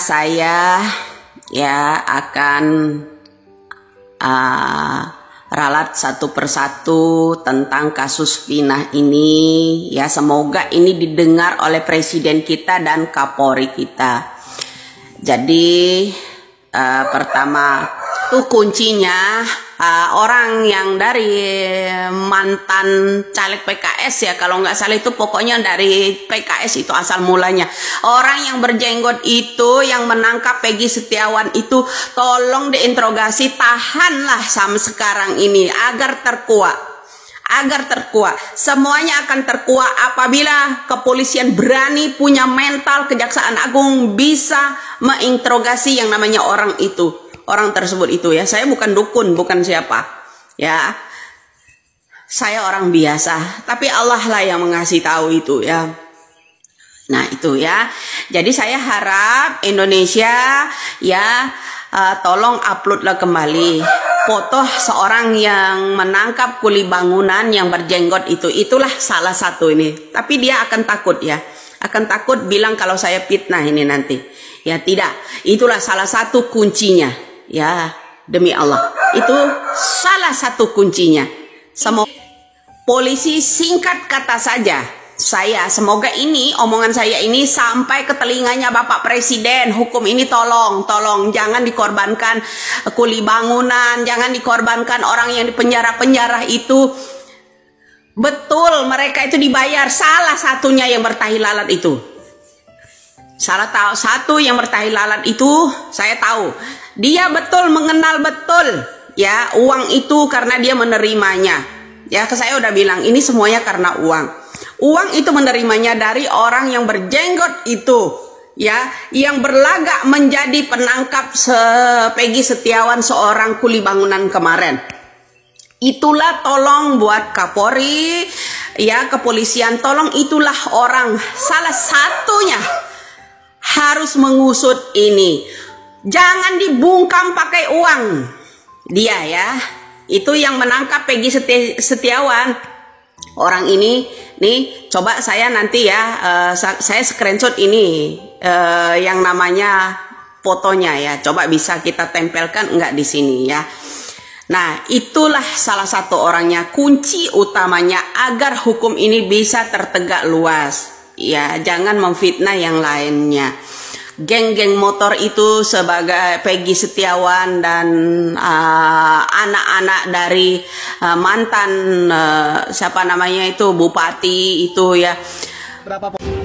saya ya akan uh, ralat satu persatu tentang kasus Vina ini ya semoga ini didengar oleh presiden kita dan Kapolri kita. Jadi uh, pertama tuh kuncinya uh, orang yang dari mantan caleg PKS ya kalau nggak salah itu pokoknya dari PKS itu asal mulanya. Orang yang berjenggot itu yang menangkap Peggy Setiawan itu tolong diinterogasi tahanlah sampai sekarang ini agar terkuat agar terkuat. Semuanya akan terkuat apabila kepolisian berani punya mental kejaksaan agung bisa menginterogasi yang namanya orang itu orang tersebut itu ya. Saya bukan dukun, bukan siapa. Ya. Saya orang biasa, tapi Allah lah yang mengasih tahu itu ya. Nah, itu ya. Jadi saya harap Indonesia ya uh, tolong uploadlah kembali foto seorang yang menangkap kuli bangunan yang berjenggot itu. Itulah salah satu ini. Tapi dia akan takut ya. Akan takut bilang kalau saya fitnah ini nanti. Ya tidak. Itulah salah satu kuncinya. Ya, demi Allah. Itu salah satu kuncinya. Semua polisi singkat kata saja. Saya semoga ini omongan saya ini sampai ke telinganya Bapak Presiden. Hukum ini tolong, tolong jangan dikorbankan kuli bangunan, jangan dikorbankan orang yang di penjara-penjara itu. Betul, mereka itu dibayar. Salah satunya yang bertahi lalat itu. Salah satu yang bertahi lalat itu saya tahu dia betul mengenal betul ya uang itu karena dia menerimanya. Ya ke saya udah bilang ini semuanya karena uang. Uang itu menerimanya dari orang yang berjenggot itu ya yang berlagak menjadi penangkap se Setiawan seorang kuli bangunan kemarin. Itulah tolong buat Kapolri ya kepolisian tolong itulah orang salah satunya harus mengusut ini Jangan dibungkam pakai uang. Dia ya, itu yang menangkap Peggy Setiawan. Orang ini, nih, coba saya nanti ya, uh, saya screenshot ini uh, yang namanya fotonya ya. Coba bisa kita tempelkan enggak di sini ya. Nah, itulah salah satu orangnya kunci utamanya agar hukum ini bisa tertegak luas. Ya, jangan memfitnah yang lainnya geng-geng motor itu sebagai Peggy Setiawan dan uh, anak-anak uh, dari uh, mantan uh, siapa namanya itu bupati itu ya. Berapa